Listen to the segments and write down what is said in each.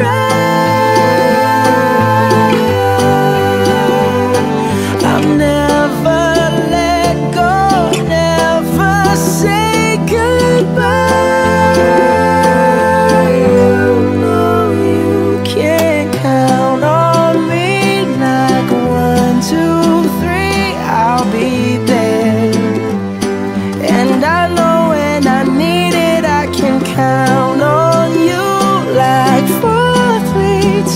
Cry.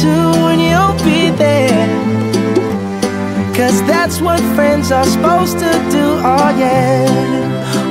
Two, and you'll be there. Cause that's what friends are supposed to do, oh yeah.